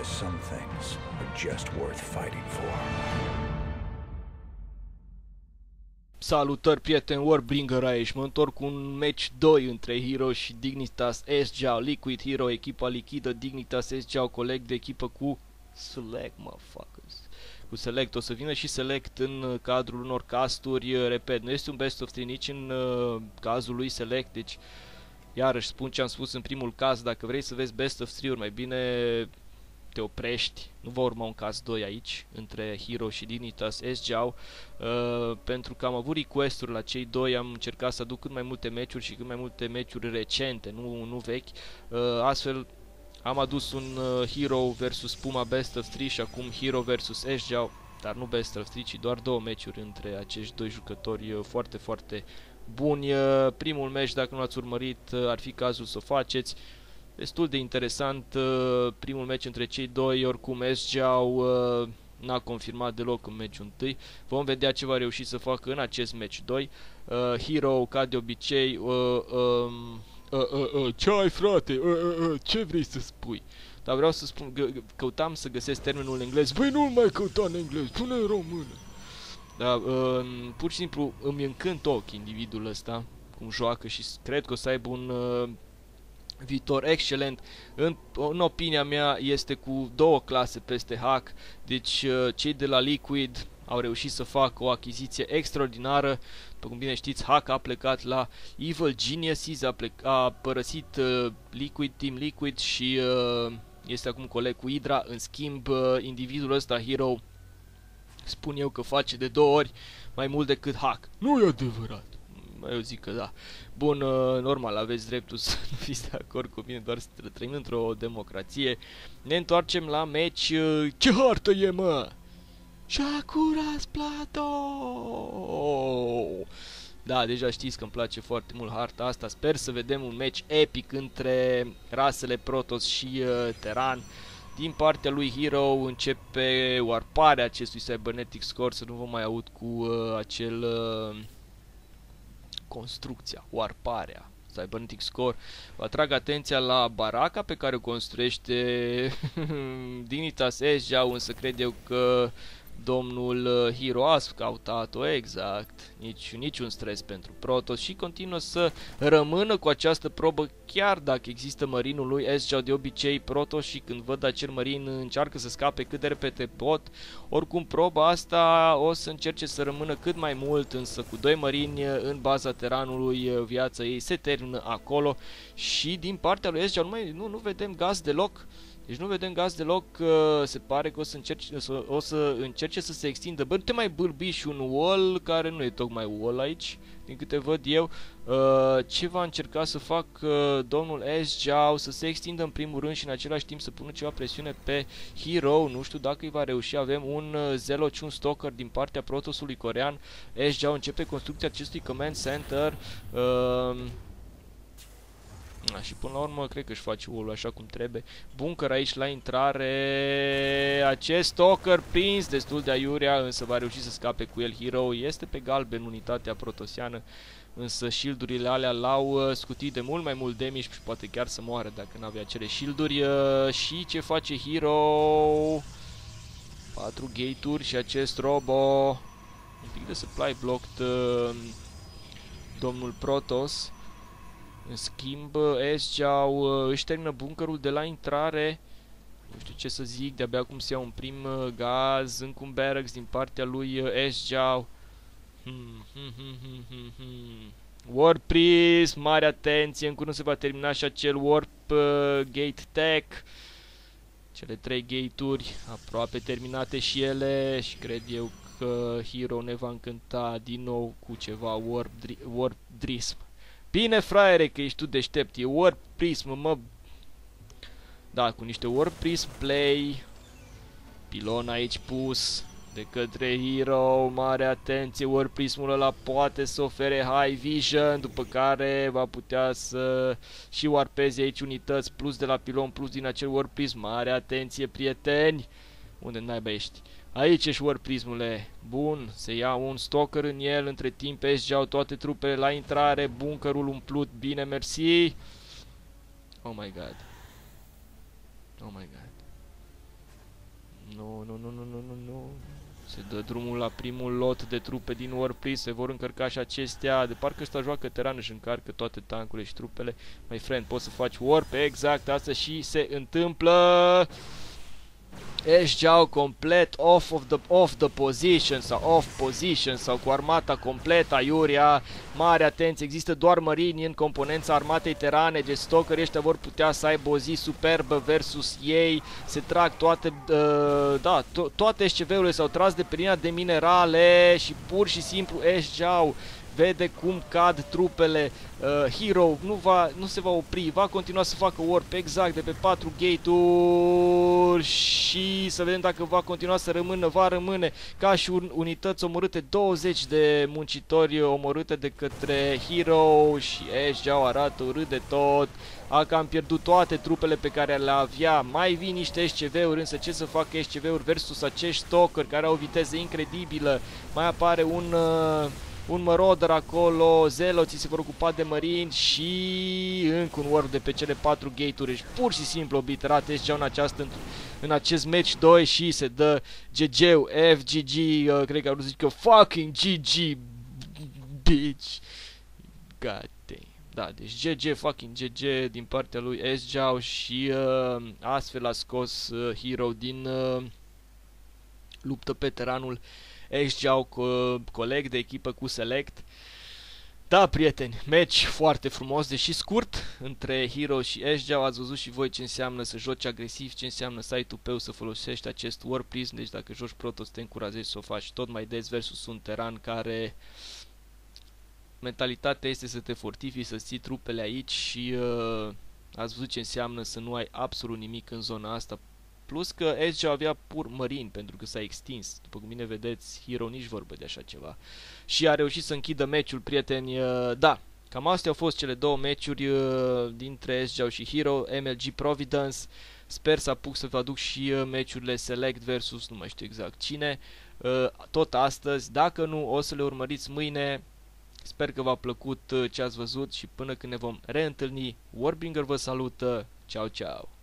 because some things are just worth fighting for. Salutări prieteni, Warbringer aici, mă întorc cu un match 2 între Hero și Dignitas S-Geo, Liquid Hero, echipa lichidă, Dignitas S-Geo, coleg de echipă cu Select, motherfuckers. Cu Select, o să vină și Select în uh, cadrul unor casturi, uh, repet, nu este un best of 3 nici în uh, cazul lui Select, deci iarăși spun ce am spus în primul caz, dacă vrei să vezi best of 3-uri, mai bine te oprești, nu va urma un caz 2 aici, între Hero și Dignitas SGAU, uh, pentru că am avut request-uri la cei doi, am încercat să aduc cât mai multe meciuri și cât mai multe meciuri recente, nu, nu vechi, uh, astfel am adus un uh, Hero versus Puma Best of 3 și acum Hero versus SGAU, dar nu Best of 3, ci doar două meciuri între acești doi jucători uh, foarte, foarte buni. Uh, primul meci, dacă nu l-ați urmărit, uh, ar fi cazul să o faceți destul de interesant uh, primul meci între cei doi, oricum SGAU uh, n-a confirmat deloc în meciul întâi. Vom vedea ce va reuși să facă în acest meci 2. Uh, Hero, ca de obicei, uh, um, uh, uh, uh, ce ai frate, uh, uh, uh, ce vrei să spui? Dar vreau să spun, că căutam să găsesc termenul în englez. Băi, nu-l mai căuta în englez, pune în română. Da, uh, pur și simplu îmi încânt ochi individul ăsta, cum joacă și cred că o să aibă un uh, viitor excelent. În, în opinia mea este cu două clase peste Hack, deci uh, cei de la Liquid au reușit să facă o achiziție extraordinară. După cum bine știți, Hack a plecat la Evil Geniuses, a, plec, a părăsit uh, Liquid, Team Liquid și uh, este acum coleg cu Hydra. În schimb, uh, individul ăsta, Hero, spun eu că face de două ori mai mult decât Hack. Nu e adevărat eu zic că da. Bun, uh, normal, aveți dreptul să nu fiți de acord cu mine, doar să trăim într-o democrație. Ne întoarcem la meci. Uh, ce hartă e, mă? Shakuras Plato! Da, deja știți că îmi place foarte mult harta asta. Sper să vedem un match epic între rasele Protoss și uh, Terran. Din partea lui Hero începe oarparea acestui Cybernetic Score, să nu vă mai aud cu uh, acel... Uh, construcția, oarparea, Cybernetic Score. Vă atrag atenția la baraca pe care o construiește Dinitas Edge, însă cred eu că domnul uh, Hero a scoutat-o exact, nici, niciun stres pentru Protoss și continuă să rămână cu această probă chiar dacă există mărinul lui SGA de obicei Protoss și când văd acel mărin încearcă să scape cât de repede pot, oricum proba asta o să încerce să rămână cât mai mult, însă cu doi mărini în baza teranului viața ei se termină acolo. Și din partea lui SGA nu, mai, nu, nu vedem gaz deloc, deci nu vedem gaz deloc, uh, se pare că o să, încerce, să, o să încerce să se extindă. Bă, nu te mai bâlbi și un wall, care nu e tocmai wall aici, din câte văd eu. Uh, ce va încerca să fac uh, domnul S. Giao, să se extindă în primul rând și în același timp să pună ceva presiune pe Hero. Nu știu dacă îi va reuși. Avem un uh, Zelo un Stalker din partea protosului corean. S. Giao începe construcția acestui command center. Uh, da, și până la urmă cred că își face wall așa cum trebuie. Bunker aici la intrare. Acest stalker prins destul de aiurea, însă va reuși să scape cu el Hero. Este pe galben unitatea protosiană, însă shieldurile alea l-au uh, scutit de mult mai mult damage și poate chiar să moară dacă nu avea acele shielduri. Uh, și ce face Hero? 4 gate-uri și acest robo. Un pic de supply blocked uh, domnul Protoss. În schimb, SG-au, uh, își termină bunkerul de la intrare. Nu știu ce să zic, de-abia cum se ia un prim uh, gaz, încă un barracks din partea lui uh, SG-au. Hmm, hmm, hmm, hmm, hmm, hmm. Warp Prism, mare atenție, în curând se va termina și acel Warp uh, Gate Tech. Cele trei gate-uri aproape terminate și ele și cred eu că Hero ne va încânta din nou cu ceva Warp, dri warp Drism. Bine, fraiere, că ești tu deștept. E Warp Prism, mă... Da, cu niște Warp Prism Play. Pilon aici pus de către Hero. Mare atenție, Warp Prismul ăla poate să ofere High Vision, după care va putea să și warpeze aici unități plus de la pilon, plus din acel Warp Prism. Mare atenție, prieteni! Unde naiba ești? Aici ești War Prismule. Bun, se ia un stalker în el, între timp SG au toate trupele la intrare, bunkerul umplut, bine, mersi. Oh my god. Oh my god. Nu, nu, nu, nu, nu, nu, nu. Se dă drumul la primul lot de trupe din Warplay, se vor încărca și acestea. De parcă ăsta joacă teran, și încarcă toate tancurile și trupele. My friend, poți să faci warp, exact, asta și se întâmplă. Eșgeau complet off of the, off the position sau off position sau cu armata completă aiurea. Mare atenție, există doar marini în componența armatei terane, deci stockerii ăștia vor putea să aibă o zi superbă versus ei. Se trag toate, uh, da, to toate SCV-urile s-au tras de pe de minerale și pur și simplu Eșgeau vede cum cad trupele. Uh, Hero nu, va, nu se va opri, va continua să facă warp exact de pe 4 gate-uri și să vedem dacă va continua să rămână, va rămâne ca și un, unități omorâte, 20 de muncitori omorâte de către Hero și Ash arată urât de tot. A cam pierdut toate trupele pe care le avea. Mai vin niște SCV-uri, însă ce să facă SCV-uri versus acești stalker care au o viteză incredibilă. Mai apare un... Uh, un mărodăr acolo, zeloții se vor ocupa de mărini și încă un warp de pe cele patru gate-uri. Deci pur și simplu obliterat SG în, această, în acest match 2 și se dă GG-ul, FGG, uh, cred că au zic eu, fucking GG, bitch. God damn. Da, deci GG, fucking GG din partea lui SGAU și uh, astfel a scos uh, Hero din uh, luptă pe teranul uh, ex-geau co coleg de echipă cu Select. Da, prieteni, meci foarte frumos, deși scurt, între Hero și Ashgeau. Ați văzut și voi ce înseamnă să joci agresiv, ce înseamnă să ai tupeu să folosești acest War Prism. Deci dacă joci Protoss, te încurajezi să o faci tot mai des versus un teran care mentalitatea este să te fortifi, să ții trupele aici și uh, ați văzut ce înseamnă să nu ai absolut nimic în zona asta Plus că SG avea pur mărin pentru că s-a extins. După cum bine vedeți, Hero nici vorbă de așa ceva. Și a reușit să închidă meciul, prieteni. Uh, da, cam astea au fost cele două meciuri uh, dintre SG și Hero, MLG Providence. Sper să apuc să vă aduc și uh, meciurile Select versus nu mai știu exact cine. Tot astăzi, dacă nu, o să le urmăriți mâine. Sper că v-a plăcut ce ați văzut și până când ne vom reîntâlni, Warbringer vă salută. Ciao, ciao!